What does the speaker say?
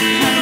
Yes.